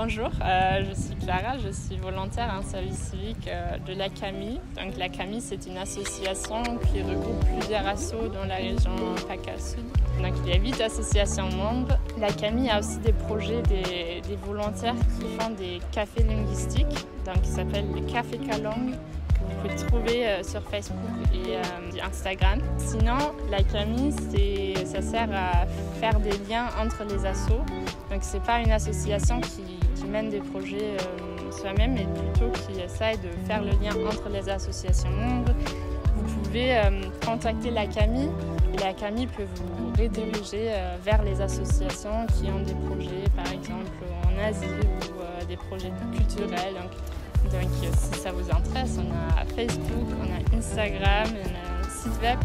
Bonjour, euh, je suis Clara, je suis volontaire en service civique euh, de la CAMI. Donc la CAMI, c'est une association qui regroupe plusieurs assos dans la région PACA Sud. Donc il y a huit associations membres. La CAMI a aussi des projets des, volontaires qui font des cafés linguistiques, donc qui s'appellent les Cafés Kalong vous pouvez trouver euh, sur Facebook et Instagram. Sinon, la CAMI, ça sert à faire des liens entre les assos. Donc, c'est pas une association qui, mène des projets euh, soi-même, mais plutôt qui essaye de faire le lien entre les associations membres. Vous pouvez contacter la CAMI et la CAMI peut vous rediriger vers les associations qui ont des projets, par exemple en Asie ou des projets culturels. Donc si ça vous intéresse, on a Facebook, on a Instagram, on a un site web